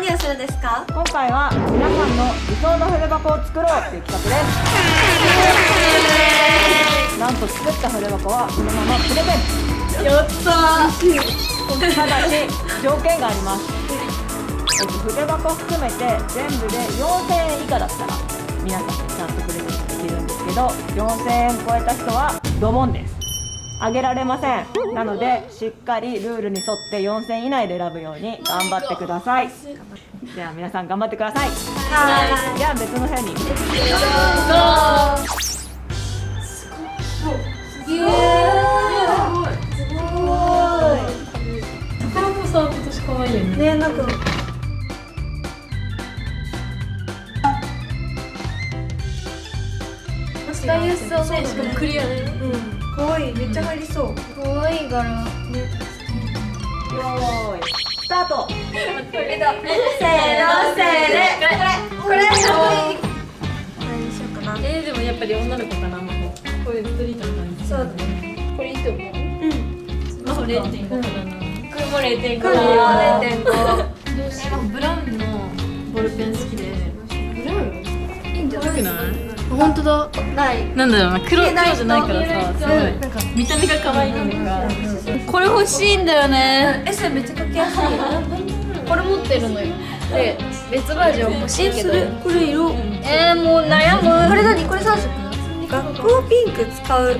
何をするんですか？今回は皆さんの理想の筆箱を作ろうっていう企画です。なんと作った筆箱はそのままプレゼン。トやったただし条件があります。えっと筆箱含めて全部で4000円以下だったら皆さんちゃんとプレゼントできるんですけど4000円超えた人はドボンです。あげられません。なのでしっかりルールに沿って4000円以内で選ぶように頑張ってください。では皆さん頑張ってください。はじゃあ別の部屋に。宝子さん今年可愛いよね。いねなんか使いやすそうねしかもクリアねうん可愛いめっちゃ入りそう可愛い柄よーいスタートえっとせーのせーのこれこれ何にしようかなえー、でもやっぱり女の子かなもうこういうストリートの感じそうだねこれいいと思ううんまあ0.5かなこれも0.5これは0.5どうしようブラウンのボールペン好きでブラウンいいんじゃないくない本当だ。ない。なんだろうな黒えない黒じゃないからさすごいなんか見た目が可愛いっていうかこれ欲しいんだよね。S めっちゃ書きやすい。これ持ってるのよ。で別バージョン欲しいけど。これ色？えー、もう悩む。これ何？これ3色。学校ピンク使う。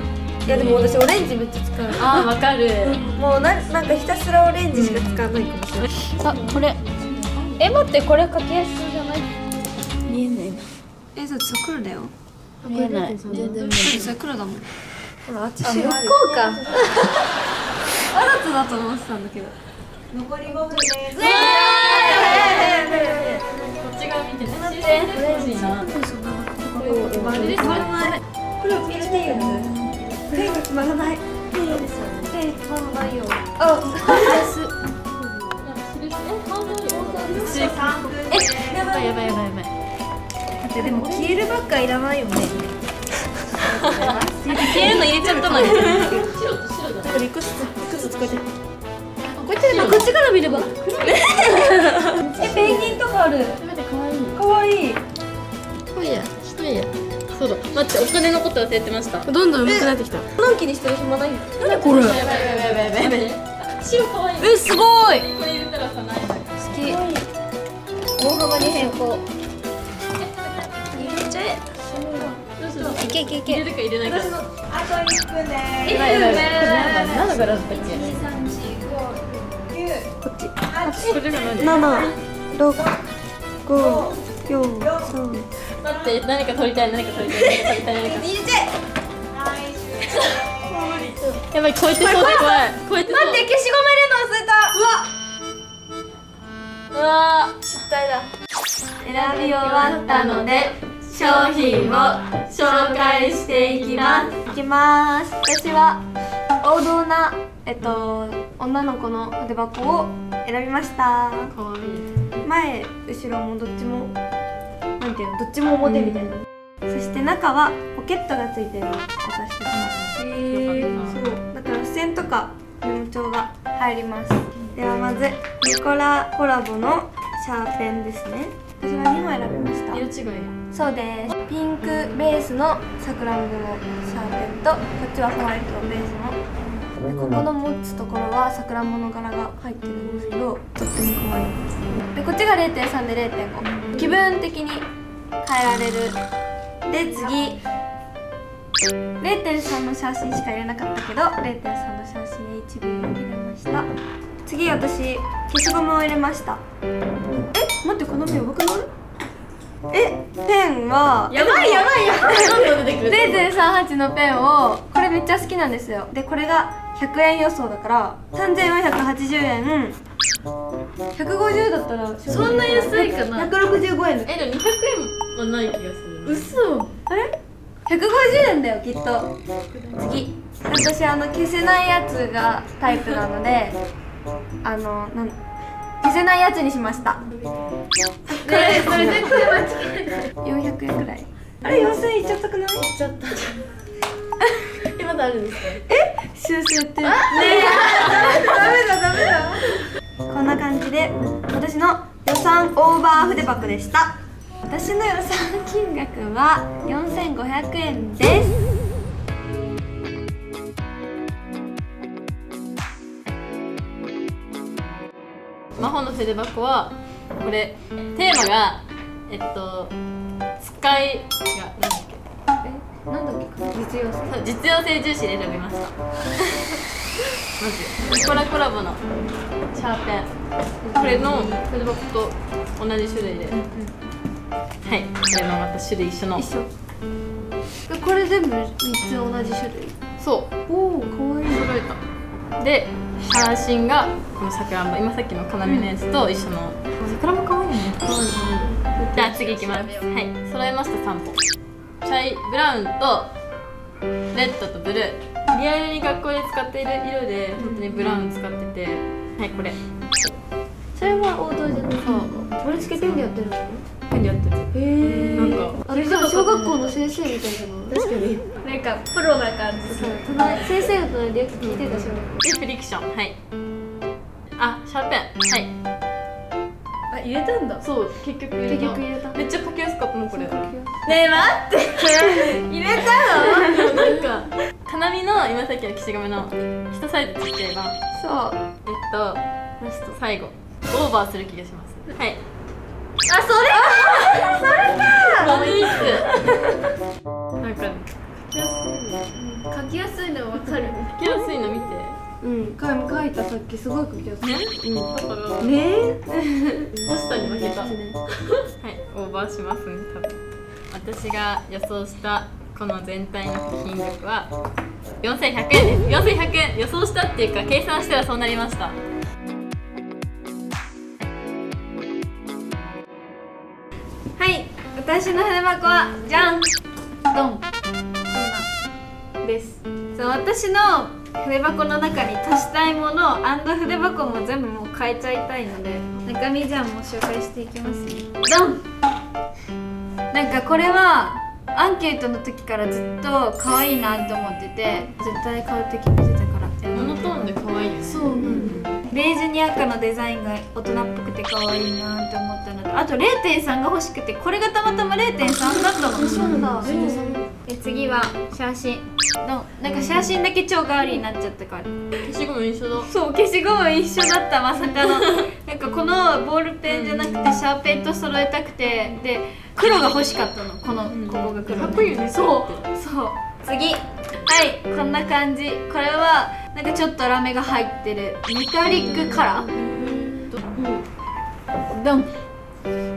いやでも私オレンジめっちゃ使う。あーわかる。もうななんかひたすらオレンジしか使わないかもしれない。あこれ。え待ってこれ書きやすそうじゃない？見えない。なえだってさ黒だよ見えない。全然見えない。それ黒だもん。ほらあっち白い。こうかわざとだと思ってたんだけど残り5分ですこっち側見てね待って欲しい。なこれを入れてい。い。よねペンが決まらない。ペンですよねペン決まらない。よあえやばい。やばい。やばいやでも消えるばっかいらないよね。消えるの入れちゃったのに。これいくついくつ使って。こっちでこっちから見れば。えペンギンとかある。待って可愛い。かわいい一人やそうだ。待ってお金のこと忘れてました。どんどん上手くなってきた。何期にしてる暇ないこれやばいやばいやばいやばいやばい白可愛い。えすごい。これ入れたらさない好き。大幅に変更けいけいけ。入れるか入れないか。あと1分です。やばいやばいこれ。何の柄だったっけこっちこれ。が何七六五四三待って何か撮りたい何か撮りたい何か撮りたい何か入れ。ちゃえやばい超えてそうで怖い超えてそう待って消しゴム入れ。るの忘れ。たうわうわ失態だ選び終わったので商品を紹介していきます。いきます。私は王道なえっと女の子の筆箱を選びました。ー可愛い。前後ろもどっちもなんていうのどっちも表みたいな、そして中はポケットがついてる私たちはへそう。だから付箋とかメモ帳が入ります。ではまずニコラコラボのシャーペンですね私は2枚選びました。色違いそうです。ピンクベースのさくらんぼのシャーペンとこっちはホワイトベースの。でここの持つところはさくらんぼの柄が入ってるんですけどとっても可愛いです。でこっちが0.3で0.5気分的に変えられる。で次。0.3の写真しか入れなかったけど0.3の写真 HB を入れました。次私消しゴムを入れました。え待ってこの目やばくない？えペンはやばいやばいやばい。どんどん出てくる。0.38のペンをこれめっちゃ好きなんですよ。でこれが100円予想だから3480円。150だったらそんな安いかな？165円えでも200円はない気がする嘘。あれ？150円だよきっと。次。私あの消せないやつがタイプなのであのなん消せないやつにしました。これそれ絶対間違えた400円くらい。あれ4000円いっちゃったくない？いっちゃったえまだあるんですか？修正ってねえ。ダメだダメだ。ダメだこんな感じで私の予算オーバー筆箱でした。私の予算金額は4500円です魔法の筆箱はこれテーマがえっと使いがなんだっけ？えなんだっけ？実用性。実用性重視で選びました。まずニコラコラボのシャーペン。これの筆箱と同じ種類で、はい。これのまた種類一緒の。一緒。えこれ全部3つ同じ種類？そう。おおかわいい。揃えた。でシャーシンがこのさくらんぼ今さっきの要のやつと一緒の、桜もかわいいねじゃあ次いきますはい揃えました。3本チャイブラウンとレッドとブルーリアルに学校で使っている色で本当にブラウン使っててはいこれそれは王道じゃないそうこれつけてんでやってるのペンでやってるへえなんかあれじゃあ小学校の先生みたいじゃない確かに。なんかプロな感じそう隣先生の隣でよく聞いてた小学校。でフリクションはい。あシャーペンはい。あ入れたんだ。そう結局入れ結た局入れた。めっちゃ書きやすかったのこれ。ねえ待って。入れたの？なんか。かなみの今さっきの消しゴムの一サイズちっちゃい版そう。えっとラスト最後。オーバーする気がします。はい。あそれうん書いたさっきすごい書きやすいねだから。ね？えポスターに負けたはい。オーバーしますね多分。私が予想したこの全体の金額は。4100円です。4100円。予想したっていうか計算したらそうなりました。はい。私の筆箱はじゃんドン。今です。そう私の筆箱の中に足したいもの筆箱も全部もう変えちゃいたいので中身じゃんも紹介していきますねドン！なんかこれはアンケートの時からずっと可愛いなと思ってて絶対買うって決めてたからモノトーンで可愛いよね。そう。なんだベージュに赤のデザインが大人っぽくて可愛いなって思ったのとあと0.3が欲しくてこれがたまたま0.3だったの。そうだで次は写真のなんか写真だけ超代わりになっちゃったから。消しゴム一緒だ。そう消しゴム一緒だったまさかの。なんかこのボールペンじゃなくてシャーペンと揃えたくて。で黒が欲しかったのこのここが黒かっこいいよねそうそう。次。はいこんな感じ。これはなんかちょっとラメが入ってる。メタリックカラー。ドン。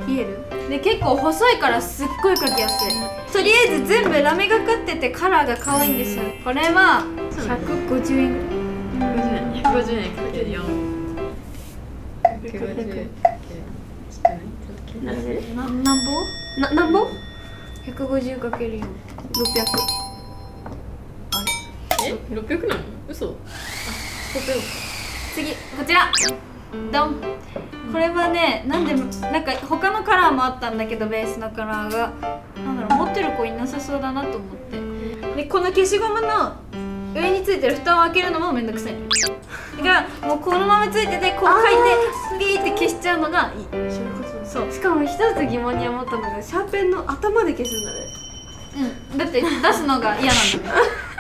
見える？で結構細いからすっごい描きやすいとりあえず全部ラメがかっててカラーが可愛いんですよ。これは150円ぐらい150円。150円かける4 150円。ななんぼななんぼ ?150 かける4 600え？600なの？嘘。次こちらドン。これはねなんでなんか他のカラーもあったんだけどベースのカラーが。なんだろう持ってる子いなさそうだなと思って。でこの消しゴムの上についてる蓋を開けるのもめんどくさい。だからもうこのままついててこう書いてピーって消しちゃうのがいい。そう。しかも一つ疑問に思ったのがシャーペンの頭で消すんだね。うん。だって出すのが嫌なんだね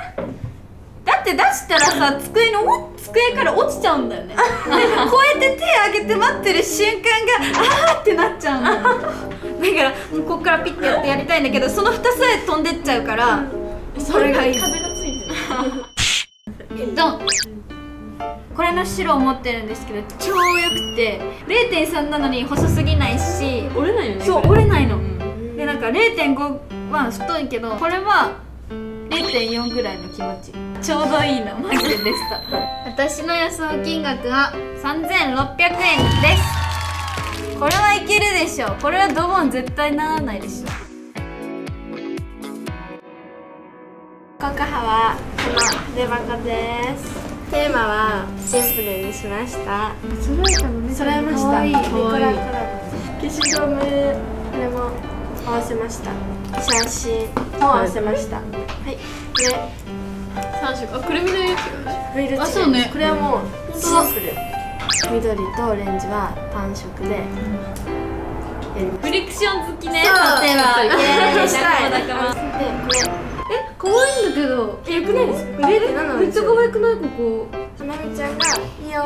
出したらさ机のお机から落ちちゃうんだよね。でこうやって手上げて待ってる瞬間があーってなっちゃうんだよだからこっからピッてやってやりたいんだけどその蓋さえ飛んでっちゃうからそれがいい風がついてるドン。これの白を持ってるんですけど超良くて0.3なのに細すぎないし折れないよね。そう折れないの。うん。でなんか0.5は太いけどこれは0.4ぐらいの気持ち。ちょうどいいのマジででした私の予想金額は3600円です。これはいけるでしょこれはドボン絶対ならないでしょコカハはこの出箱です。テーマはシンプルにしました。揃えたのね揃えました。かわい。い。消しゴム。これも合わせました。写真も合わせました。はいこれ3色。あくるみの色違うフィルチあそうね。これはもうシンプル緑とオレンジは単色で。フリクション好きね。そう。さてはイエーイしたい仲間す。でこれえ可愛いんだけど。えよくないです。かこれ0.7なんめっちゃ可愛くない？ここ。ひなみちゃんが「いいよ」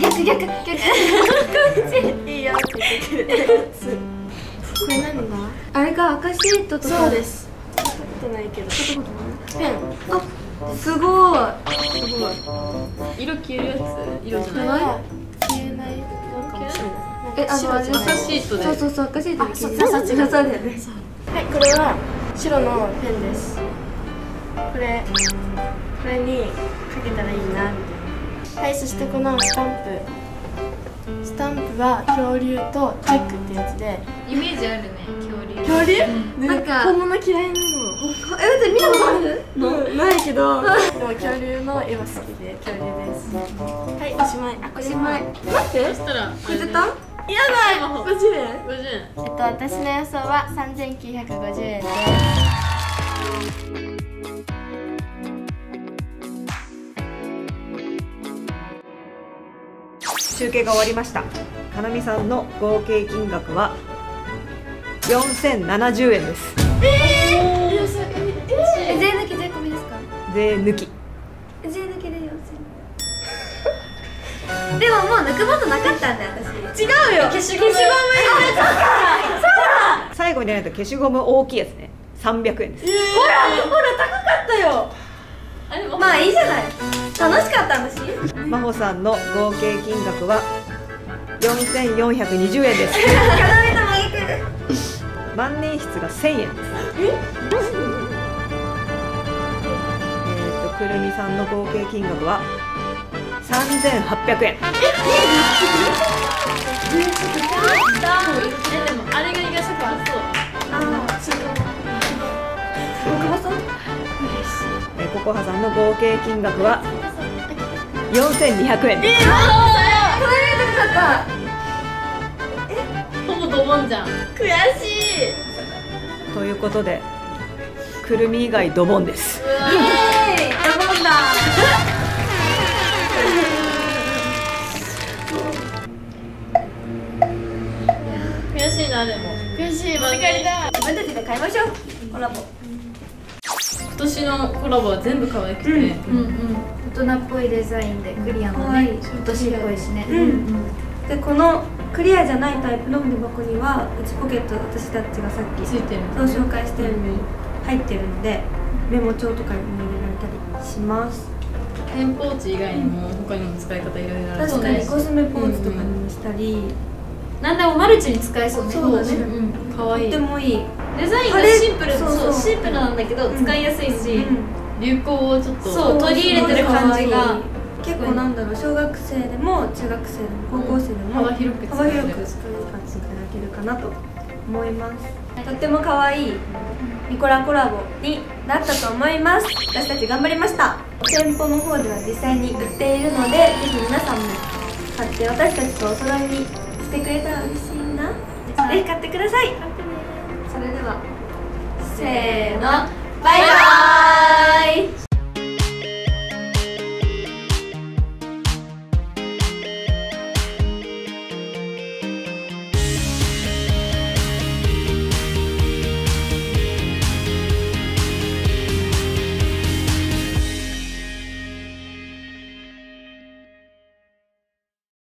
逆逆逆。って「いいよ」って言ってくれたやつこれ何だあれか赤シートとか。そうです撮ってないけど。ペンあすごい。すごい。色消えるやつ色じゃない？は消えない。えあの赤シートで。そうそうそう赤シートで消える。そうそうだよねはい、これは白のペンです。これ、これにかけたらいいなみたいな。はい、そしてこのスタンプ。スタンプは恐竜とタイクってやつで。イメージあるね恐竜。恐竜？なんか本物嫌いなの。え待って見たことあるうんないけど。でも恐竜の絵は好きで恐竜です。はい、おしまい。あ、おしまい待って。そしたら削ったいらない。50円。50円えっと、私の予想は3950円です。集計が終わりましたかなみさんの合計金額は4070円ですえ税抜き税込みですか税抜き。税抜きで4000でももう抜くものなかったんだよ私。違うよ。消しゴム最後にやると消しゴム大きいやつね。300円です。あでもまあいいじゃない。楽しかったんだし。真帆さんの合計金額は4420円です。万年筆が1000円です。え？くるみさんの合計金額は3800円えでもあれが意外とそうああ大久保さんえーココハさんの合計金額は4200円。ですこれ高かった。ほぼドボンじゃん。悔しい。ということでくるみ以外ドボンです。ドボンだ。悔しいなでも。悔しい。また帰りた。い。自分たちで買いましょう。コラボ。今年のコラボは全部可愛くて、うん。うん大人っぽいデザインでクリアの可愛い。ね今年っぽいしね。うんでこのクリアじゃないタイプの筆箱には内ポケット私たちがさっきついてる。そう紹介したように入ってるのでメモ帳とかにも入れられたりします。ペンポーチ以外にも他にも使い方いろいろある。確かにコスメポーチとかにもしたり、なんでもマルチに使えそうね。そうだね。ん。と可愛い。ってもいい。デザインがシンプル。そうシンプルなんだけどうん。使いやすいし、流行をちょっとそう取り入れてる感じが結構なんだろう小学生でも中学生でも高校生でも幅広く使える。幅広く使っていただけるかなと思います。とっても可愛いニコラコラボになったと思います。私たち頑張りました。店舗の方では実際に売っているのでぜひ皆さんも買って私たちとお揃いにしてくれたら嬉しいな。ぜひ買ってください。それではせーの。バイバーイ